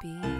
be